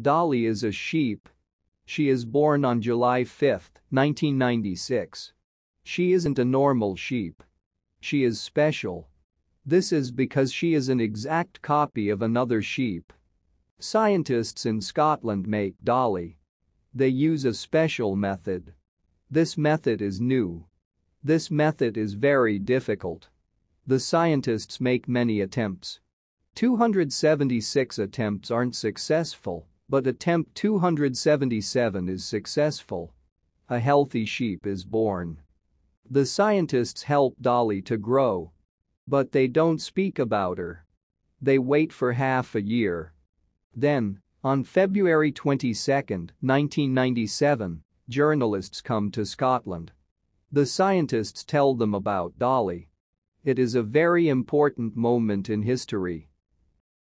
Dolly is a sheep. She is born on July 5, 1996. She isn't a normal sheep. She is special. This is because she is an exact copy of another sheep. Scientists in Scotland make Dolly. They use a special method. This method is new. This method is very difficult. The scientists make many attempts. 276 attempts aren't successful, but attempt 277 is successful. A healthy sheep is born. The scientists help Dolly to grow. But they don't speak about her. They wait for half a year. Then, on February 22, 1997, journalists come to Scotland. The scientists tell them about Dolly. It is a very important moment in history.